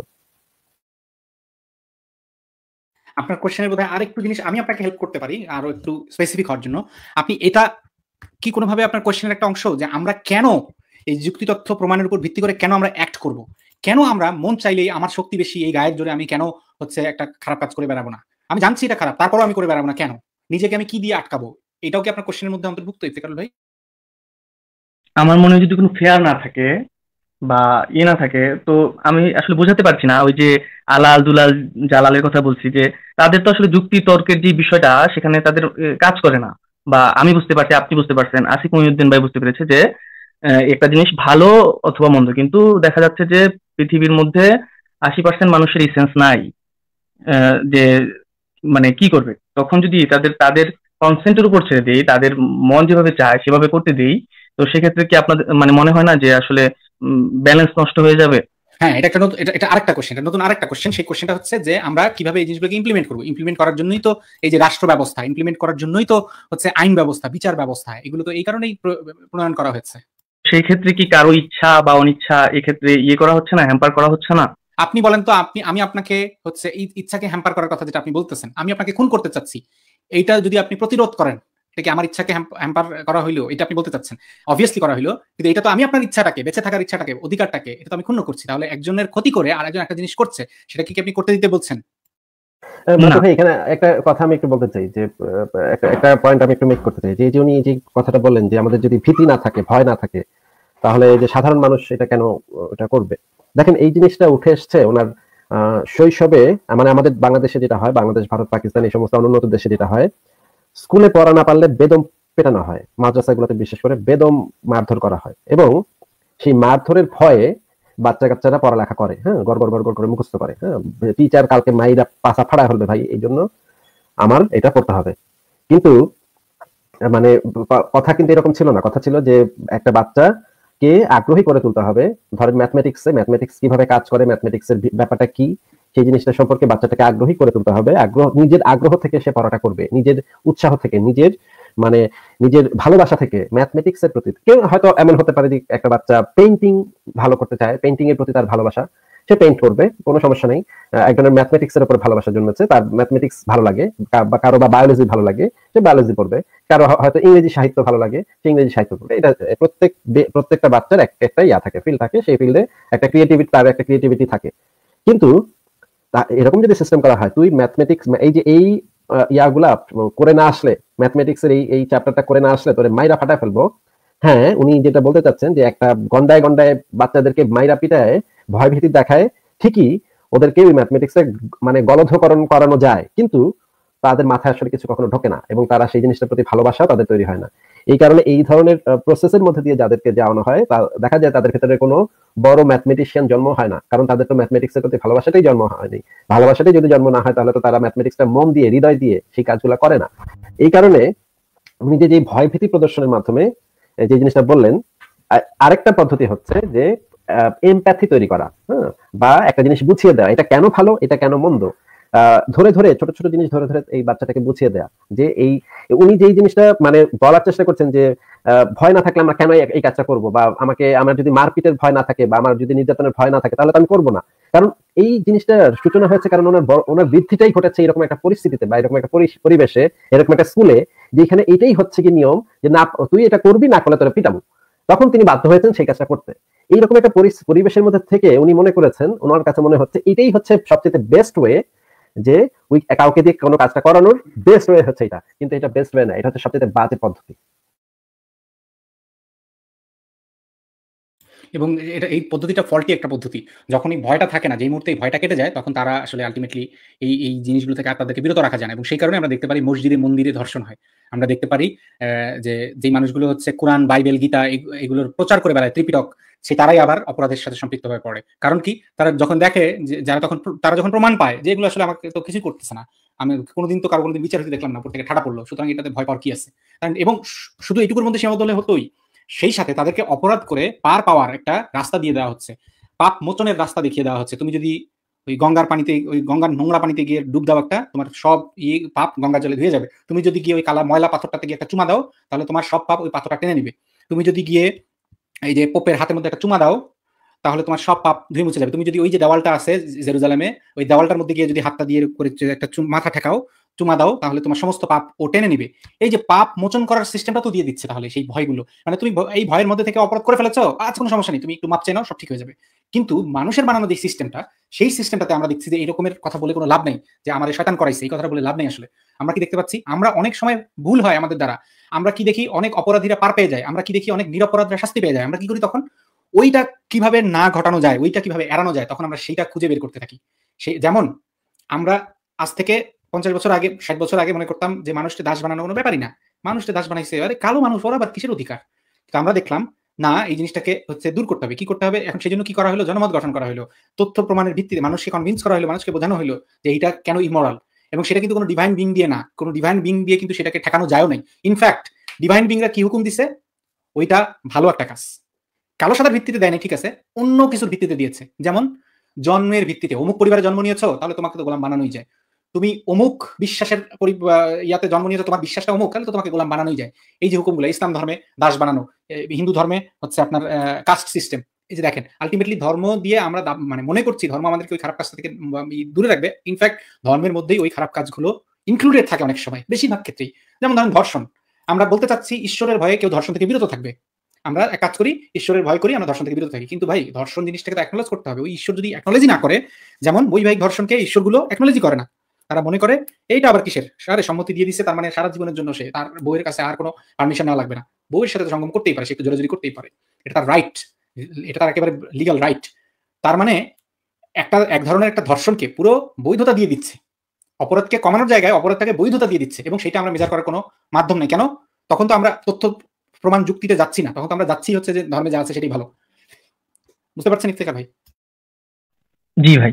আপনার কোশ্চেনের বোধহয় আরেকটু জিনিস আমি আপনাকে হেল্প করতে পারি, আরও একটু স্পেসিফিক হওয়ার জন্য। আপনি এটা কি কোনোভাবে আপনার কোশ্চেনের একটা অংশ? যে আমরা কেন এই যুক্তি তথ্য প্রমাণের উপর ভিত্তি করে কেন আমরা অ্যাক্ট করব? কেন আমরা মন চাইলেই আমার শক্তি বেশি, এই গায়ের জোরে আমি কেন হচ্ছে একটা খারাপ কাজ করে বেড়াবো না? আমি জানছি এটা খারাপ, তারপরও আমি করে বেড়াবো না কেন? নিজেকে আমি কি দিয়ে আটকাবো? এটাও কি আপনার কোশ্চেনের মধ্যে অন্তর্ভুক্ত ইফতেকার ভাই? আমার মনে হয় যদি কোনো ফেয়ার না থাকে বা ইয়ে না থাকে, তো আমি আসলে বোঝাতে পারছি না ওই যে আলাল দুলাল জালালের কথা বলছি যে তাদের তো আসলে যুক্তি তর্কের যে বিষয়টা, সেখানে তাদের কাজ করে না। বা আমি বুঝতে পারছি, আপনি বুঝতে পারছেন, আসিফ মহিউদ্দিন ভাই বুঝতে পেরেছে যে একটা জিনিস ভালো অথবা মন্দ, কিন্তু দেখা যাচ্ছে যে পৃথিবীর মধ্যে আশি পার্সেন্ট মানুষের সেন্স নাই যে মানে কি করবে। তখন যদি তাদের তাদের কনসেন্টের উপর ছেড়ে দিই, তাদের মন যেভাবে চায় সেভাবে করতে দিই, তো সেক্ষেত্রে কি আপনাদের মানে মনে হয় না যে আসলে ব্যালেন্স নষ্ট হয়ে যাবে? হ্যাঁ এটা একটা নতুন এটা আরেকটা কোশ্চেন এটা নতুন আরেকটা কোশ্চেন সেই কোশ্চেনটা হচ্ছে যে আমরা কীভাবে এই জিনিসগুলোকে ইমপ্লিমেন্ট করব? ইমপ্লিমেন্ট করার জন্যই তো এই যে রাষ্ট্র ব্যবস্থা ইমপ্লিমেন্ট করার জন্যই তো হচ্ছে আইন ব্যবস্থা বিচার ব্যবস্থা এগুলো তো এই কারণেই প্রণয়ন করা হয়েছে সেই ক্ষেত্রে কি কারও ইচ্ছা বা অনিচ্ছা এক্ষেত্রে ইয়ে করা হচ্ছে না হ্যাম্পার করা হচ্ছে না? আপনি বলেন তো আপনি আমি আপনাকে হচ্ছে এই ইচ্ছাকে হ্যাম্পার করার কথা যেটা আপনি বলতেছেন আমি আপনাকে খুন করতে চাচ্ছি। এইটা যদি আপনি প্রতিরোধ করেন এটা কি আমার ইচ্ছাকে হ্যাম্পার করা হইল এটা আপনি বলতে চাচ্ছেন। অবভিয়াসলি করা হইল কিন্তু এটা তো আমি আপনার ইচ্ছাটাকে বেঁচে থাকার ইচ্ছাটাকে অধিকারটাকে এটা তো আমি ক্ষুণ্ণ করছি। তাহলে একজনের ক্ষতি করে আর একজন একটা জিনিস করছে সেটা কি আপনি করতে দিতে বলছেন? এখানে একটা কথা আমি একটু বলতে চাই যে একটা পয়েন্ট আমি একটু মেক করতে চাই যে উনি যে কথাটা বললেন যে আমাদের যদি ভীতি না থাকে ভয় না থাকে তাহলে যে সাধারণ মানুষ এটা কেন এটা করবে? দেখেন এই জিনিসটা উঠে এসছে ওনার শৈশবে মানে আমাদের বাংলাদেশে যেটা হয় বাংলাদেশ ভারত পাকিস্তান এই সমস্ত অনুন্নত দেশে যেটা হয় স্কুলে পড়া না পারলে বেদম পেটানো হয়। মাদ্রাসাগুলোতে বিশেষ করে বেদম মারধর করা হয় এবং সেই মারধরের ভয়ে বাচ্চা কাচ্চারা পড়ালেখা করে হ্যাঁ গড় গড় গড় করে মুখস্থ করে হ্যাঁ টিচার কালকে মাইরা পাশা ফাড়া হলবে ভাই, এই জন্য আমার এটা পড়তে হবে। কিন্তু মানে কথা কিন্তু এরকম ছিল না। কথা ছিল যে একটা বাচ্চা কে আগ্রহী করে তুলতে হবে। ধরেন ম্যাথমেটিক্সে ম্যাথমেটিক্স কীভাবে কাজ করে ম্যাথমেটিক্সের ব্যাপারটা কি? সেই জিনিসটা সম্পর্কে বাচ্চাটাকে আগ্রহী করে তুলতে হবে। আগ্রহ, নিজের আগ্রহ থেকে সে পড়াটা করবে। নিজের উৎসাহ থেকে, নিজের মানে নিজের ভালোবাসা থেকে ম্যাথমেটিক্স এর প্রতি। কেউ হয়তো এমন হতে পারে যে একটা বাচ্চা পেন্টিং ভালো করতে চায় পেন্টিং এর প্রতি তার ভালোবাসা। সে পেইন্ট করবে, কোনো সমস্যা নেই। একজনের ম্যাথমেটিক্স এর উপর ভালোবাসা জন্মেছে, তার ম্যাথমেটিক্স ভালো লাগে কারও বা বায়োলজি ভালো লাগে, সে বায়োলজি পড়বে। কারও হয়তো ইংরেজি সাহিত্য ভালো লাগে, সে ইংরেজি সাহিত্য পড়বে। এটা প্রত্যেক প্রত্যেকটা বাচ্চার একটা ইয়া থাকে ফিল্ড থাকে। সেই ফিল্ডে একটা ক্রিয়েটিভিটি তার একটা ক্রিয়েটিভিটি থাকে। কিন্তু এরকম যদি সিস্টেম করা হয়, তুই ম্যাথমেটিক্স এই যে এই ইয়াগুলা করে না আসলে ম্যাথমেটিক্স এর এই এই চ্যাপ্টারটা করে না আসলে তোরে মাইরা ফাটায় ফেলব। হ্যাঁ উনি যেটা বলতে চাচ্ছেন যে একটা গন্ডায় গন্ডায় বাচ্চাদেরকে মাইরা পিটায় ভয় ভীতি দেখায়, ঠিকই ওদেরকে ওই ম্যাথমেটিক্সে মানে গলধকরণ করানো যায়, কিন্তু তাদের মাথায় আসলে কিছু কখনো ঢোকে না এবং তারা সেই জিনিসটার প্রতি ভালোবাসা তাদের তৈরি হয় না। এই কারণে এই ধরনের প্রসেসের মধ্যে দিয়ে যাদেরকে যাওয়ানো হয় দেখা যায় তাদের ক্ষেত্রে কোনো বড় ম্যাথমেটিশিয়ান জন্ম হয় না। কারণ তাদের তো ম্যাথমেটিক্সের প্রতি ভালোবাসাটাই জন্ম হয়নি ভালোবাসাটাই যদি জন্ম না হয়, তাহলে তো তারা ম্যাথমেটিক্সটা মন দিয়ে, হৃদয় দিয়ে সেই কাজগুলো করে না। এই কারণে উনি যে ভয় ভীতি প্রদর্শনের মাধ্যমে যে জিনিসটা বললেন আরেকটা পদ্ধতি হচ্ছে যে এমপ্যাথি তৈরি করা হ্যাঁ বা একটা জিনিস বুঝিয়ে দেওয়া। এটা কেন ভালো? এটা কেন মন্দ? ধরে ধরে, ছোট ছোট জিনিস ধরে ধরে এই বাচ্চাটাকে বুঝিয়ে দেয়া। যে এই, উনি যেই জিনিসটা মানে বলার চেষ্টা করছেন যে ভয় না থাকলে আমরা কেন এই কাজটা করব? বা আমাকে, আমার যদি মারপিটের ভয় না থাকে বা আমার যদি নির্যাতনের ভয় না থাকে, তাহলে তো আমি করব না। কারণ এই জিনিসটার সূচনা হয়েছে কারণ ওনার ওনার বৃদ্ধিটাই ঘটেছে এরকম একটা পরিস্থিতিতে বা এরকম একটা পরিবেশে, এরকম একটা স্কুলে যেখানে এটাই হচ্ছে কি নিয়ম যে না, তুই এটা করবি, না করলে তোরা পিটাবো। তখন তিনি বাধ্য হয়েছেন সেই কাজটা করতে। এইরকম একটা পরিবেশের মধ্যে থেকে উনি মনে করেছেন, ওনার কাছে মনে হচ্ছে এটাই হচ্ছে সবচেয়ে বেস্ট ওয়ে যে ওই কাউকে দিয়ে কোনো কাজটা করানোর বেস্ট ওয়ে হচ্ছে এটা। কিন্তু এটা বেস্ট ওয়ে না, এটা হচ্ছে সবচেয়ে বাজে পদ্ধতি। এবং এটা, এই পদ্ধতিটা ফল্টি একটা পদ্ধতি। যখন এই ভয়টা থাকে না, যেই মুহূর্তে এই ভয়টা কেটে যায়, তখন তারা আসলে আলটিমেটলি এই এই জিনিসগুলো থেকে তাদেরকে বিরত রাখা যায় এবং সেই কারণে আমরা দেখতে পারি মসজিদে মন্দিরে ধর্ষণ হয়। আমরা দেখতে পারি যে, যেই মানুষগুলো হচ্ছে কোরআন, বাইবেল, গীতা এগুলোর প্রচার করে বেড়ায়, ত্রিপিটক, সে তারাই আবার অপরাধের সাথে সম্পৃক্ত হয়ে পড়ে। কারণ কি? তারা যখন দেখে যে, যারা তখন তারা যখন প্রমাণ পায় যে, এগুলো আসলে আমাকে তো কিছু করতেছে না। আমি কোনোদিন তো কারও কোনোদিন বিচার হতে দেখলাম না থেকে ঠাটা পড়ল, সুতরাং এটাতে ভয় পাওয়ার কি আছে? এবং শুধু এইটুকুর মধ্যে সীমাবদ্ধ হলে হতোই। সেই সাথে তাদেরকে অপরাধ করে পার পাওয়ার একটা রাস্তা দিয়ে দেওয়া হচ্ছে। পাপ মোচনের রাস্তা দেখিয়ে দেওয়া হচ্ছে। তুমি যদি ওই গঙ্গার পানিতে, ওই গঙ্গার নোংরা পানিতে গিয়ে ডুব দাও একটা, তোমার সব ইয়ে পাপ গঙ্গা জলে ধুয়ে যাবে। তুমি যদি গিয়ে ওই কালা ময়লা পাথরটাতে গিয়ে একটা চুমা দাও, তাহলে তোমার সব পাপ ওই পাথরটা টেনে নিবে। তুমি যদি গিয়ে এই যে পোপের হাতের মধ্যে একটা চুমা দাও, তাহলে তোমার সব পাপ ধুয়ে মুছে যাবে। তুমি যদি ওই যে দেওয়ালটা আছে জেরুজালেমে, ওই দেওয়ালটার মধ্যে গিয়ে যদি হাতটা দিয়ে করে একটা মাথা ঠেকাও চুমা দাও, তাহলে তোমার সমস্ত পাপ ও টেনে নিবে। এই যে পাপ মোচন করার সিস্টেমটা তো দিয়ে দিচ্ছে তাহলে সেই ভয়গুলো। মানে তুমি এই ভয়ের মধ্যে থেকে অপরাধ করে ফেলেছো, আজ কোনো সমস্যা নেই, তুমি একটু মাপ চেনাও সব ঠিক হয়ে যাবে। কিন্তু মানুষের বানানো যে সিস্টেমটা সেই সিস্টেমটাতে আমরা দেখছি যে এরকমের কথা বলে কোনো লাভ নেই, যে আমাদের শয়তান করাইছে, এই কথাটা বলে লাভ নেই আসলে। আমরা কি দেখতে পাচ্ছি? আমরা অনেক সময় ভুল হয় আমাদের দ্বারা। আমরা কি দেখি অনেক অপরাধীরা পার পেয়ে যায়, আমরা কি দেখি অনেক নিরপরাধরা শাস্তি পেয়ে যায়, আমরা কি করি তখন? ওইটা কীভাবে না ঘটানো যায়, ওইটা কীভাবে এড়ানো যায়, তখন আমরা সেইটা খুঁজে বের করতে থাকি। সেই যেমন, আমরা আজ থেকে পঞ্চাশ বছর আগে, ষাট বছর আগে মনে করতাম যে মানুষকে দাস বানানো কোনো ব্যাপারই না। মানুষকে দাস বানাইছে, আরে কালো মানুষ, ওরা আবার কিসের অধিকার? তো আমরা দেখলাম, না, এই জিনিসটাকে হচ্ছে দূর করতে হবে। কি করতে হবে? এখন সেই জন্য কি করা হলো? জনমত গঠন করা হলো। তথ্য প্রমাণের ভিত্তিতে মানুষকে কনভিন্স করা হলো, মানুষকে বোঝানো হলো যে এইটা কেন ইমরাল এবং সেটা কিন্তু কোনো ডিভাইন বিং দিয়ে না। কোনো ডিভাইন বিং দিয়ে কিন্তু সেটাকে ঠেকানো যায়ও নাই। ইনফ্যাক্ট ডিভাইন বিংরা কি হুকুম দিছে? ওইটা ভালো একটা কাজ। কালো সাদার ভিত্তিতে দেয়নি ঠিক আছে? অন্য কিছুর ভিত্তিতে দিয়েছে। যেমন, জন্মের ভিত্তিতে, অমুক পরিবারে জন্ম নিয়েছ, তাহলে তোমাকে তো গোলাম বানানোই যায়। তুমি অমুক বিশ্বাসের ইয়াতে জন্ম নিয়েছো, তোমার বিশ্বাসটা অমুক, তাহলে তো তোমাকে গোলাম বানানোই যায়। এই যে হুকুমগুলো, ইসলাম ধর্মে দাস বানানো হিন্দু ধর্মে হচ্ছে আপনার কাস্ট সিস্টেম এই যে দেখেন আলটিমেটলি ধর্ম দিয়ে আমরা মানে মনে করছি, ধর্ম আমাদেরকে ওই খারাপ কাজ থেকে দূরে রাখবে। ইনফ্যাক্ট ধর্মের মধ্যেই ওই খারাপ কাজগুলো ইনক্লুডেড থাকে অনেক সময়, বেশিরভাগ ক্ষেত্রেই। যেমন ধরেন ধর্ষণ, আমরা বলতে চাচ্ছি ঈশ্বরের ভয়ে কেউ ধর্ষণ থেকে বিরত থাকবে। আমরা এক কাজ করি, ঈশ্বরের ভয় করি, আমরা ধর্ষণ থেকে বিরত থাকি। কিন্তু ভাই, ধর্ষণ জিনিসটাকে তো একনোলেজ করতে হবে। ওই ঈশ্বর যদি একনোলেজি না করে, যেমন বৈবাহিক ধর্ষণকে ঈশ্বরগুলো একনোলেজি করে না। তারা মনে করে, এইটা আবার কিসের? সারে সম্মতি দিয়ে দিচ্ছে তার মানে সারা জীবনের জন্য সে, তার বউয়ের কাছে আর কোনো পারমিশন নেওয়া লাগবে না। বউয়ের সাথে সঙ্গম করতেই পারে, সে একটু জোরাজুরি করতেই পারে। এটা তার রাইট এটা তার একেবারে লিগাল রাইট তার মানে একটা, এক ধরনের একটা ধর্ষণকে পুরো বৈধতা দিয়ে দিচ্ছে। অপরাধকে কমানোর জায়গায় অপরাধটাকে বৈধতা দিয়ে দিচ্ছে এবং সেটা আমরা মেজার করার কোনো মাধ্যম নেই। কেন? তখন তো আমরা তথ্য প্রমাণ যুক্তিতে যাচ্ছি না, তখন তো আমরা যাচ্ছি হচ্ছে যে ধর্মে যা আছে সেটাই ভালো। বুঝতে পারছেন ইফতেখা ভাই? জি ভাই।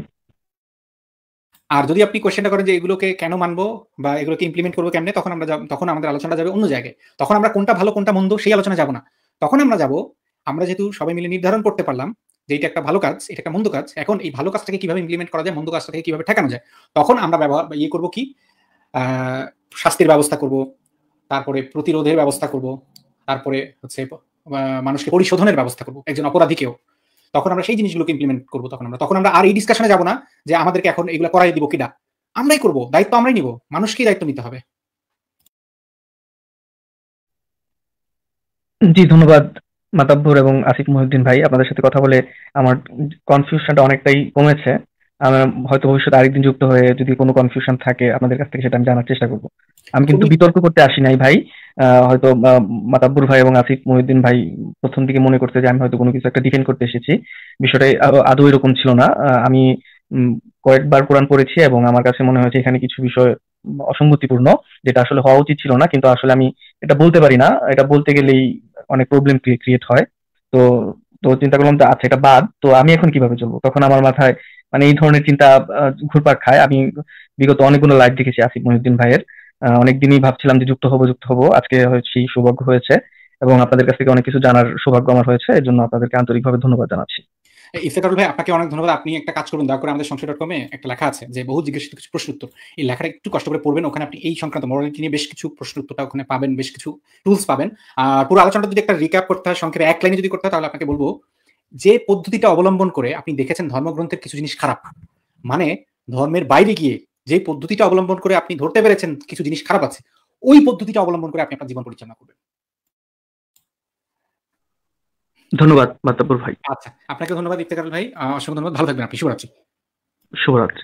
আর যদি আপনি কোয়েশ্চেনটা করেন যে এগুলোকে কেন মানবো বা এগুলোকে ইমপ্লিমেন্ট করব কেমনে, তখন আমরা তখন আমাদের আলোচনা যাবে অন্য জায়গায়। তখন আমরা কোনটা ভালো, কোনটা মন্দ, সেই আলোচনা যাব না। তখন আমরা যাব, আমরা যেহেতু সবাই মিলে নির্ধারণ করতে পারলাম যে এটা একটা ভালো কাজ, এটা একটা মন্দ কাজ, এখন এই ভালো কাজটাকে কীভাবে ইমপ্লিমেন্ট করা যায়, মন্দ কাজটাকে কীভাবে ঠেকানো যায়, তখন আমরা ব্যবহার ইয়ে করব কি? শাস্তির ব্যবস্থা করব, তারপরে প্রতিরোধের ব্যবস্থা করব, তারপরে হচ্ছে মানুষকে পরিশোধনের ব্যবস্থা করব, একজন অপরাধীকেও। তখন আমরা সেই জিনিসগুলোকে ইমপ্লিমেন্ট করব তখন আমরা। তখন আমরা আর এই ডিসকাশনে যাব না যে আমাদেরকে এখন এগুলো করাই দিব কিনা আমরাই করব দায়িত্ব আমরাই নিব মানুষকেই দায়িত্ব নিতে হবে। জি ধন্যবাদ মাতাব্বর এবং আসিফ মহিউদ্দিন ভাই। আপনাদের সাথে কথা বলে আমার কনফিউশনটা অনেকটাই কমেছে। হয়তো ভবিষ্যতে আরেকদিন যুক্ত হয়ে যদি কোনো কনফিউশন থাকে আপনাদের কাছ থেকে সেটা আমি জানার চেষ্টা করব। আমি কিন্তু বিতর্ক করতে আসি নাই ভাই। হয়তো মাতাব্বুর ভাই এবং আসিফ মহিউদ্দিন ভাই প্রথম দিকে মনে করতে যে আমি হয়তো কোনো কিছু একটা ডিফেন্ড করতে এসেছি। বিষয়টা আদৌ এরকম ছিল না। আমি কয়েকবার কোরআন পড়েছি এবং আমার কাছে মনে হয়েছে এখানে কিছু বিষয় অসঙ্গতিপূর্ণ যেটা আসলে হওয়া উচিত ছিল না, কিন্তু আসলে আমি এটা বলতে পারি না। এটা বলতে গেলেই অনেক প্রবলেম ক্রিয়েট হয়। তো তো চিন্তা করলাম যে আচ্ছা এটা বাদ, তো আমি এখন কীভাবে চলবো? তখন আমার মাথায় মানে এই ধরনের চিন্তা ঘুরপাক খায়। আমি বিগত অনেকগুলো লাইভ দেখেছি আসিফ মহিউদ্দিন ভাইয়ের। অনেকদিনই ভাবছিলাম যে যুক্ত হব যুক্ত হব। আজকে হয়েছি, সৌভাগ্য হয়েছে এবং আপনাদের কাছ থেকে অনেক কিছু জানার সৌভাগ্য আমার হয়েছে। এর জন্য আপনাদেরকে আন্তরিকভাবে ধন্যবাদ জানাচ্ছি। ইফতেকারুল ভাই, আপনাকে অনেক ধন্যবাদ। আপনি একটা কাজ করুন, দয়া করে আমাদের সংসদ ডট কমে একটা লেখা আছে যে বহু জিজ্ঞাসিত কিছু প্রশ্ন উত্তর। এই লেখাটা একটু কষ্ট করে পড়বেন, ওখানে আপনি এই সংক্রান্ত মরালিটি নিয়ে বেশ কিছু প্রশ্ন উত্তরটা ওখানে পাবেন, বেশ কিছু টুলস পাবেন। আর পুরো আলোচনাটা যদি একটা রিক্যাপ করতে হয়, সংক্ষেপে এক লাইনে যদি করতে হয়, তাহলে আপনাকে বলব, যে পদ্ধতিটা অবলম্বন করে আপনি দেখেছেন ধর্মগ্রন্থের কিছু জিনিস খারাপ। মানে ধর্মের বাইরে গিয়ে যে পদ্ধতিটা অবলম্বন করে আপনি ধরতে পেরেছেন কিছু জিনিস খারাপ আছে ওই পদ্ধতিটা অবলম্বন করে আপনি আপনার জীবন পরিচালনা করবেন। ধন্যবাদ মাতাপুর ভাই। আচ্ছা আপনাকে ধন্যবাদ ইফতেকার ভাই। অসংখ্য ধন্যবাদ। ভালো থাকবেন আপনি। শুভরাত্রি। শুভরাত্রি।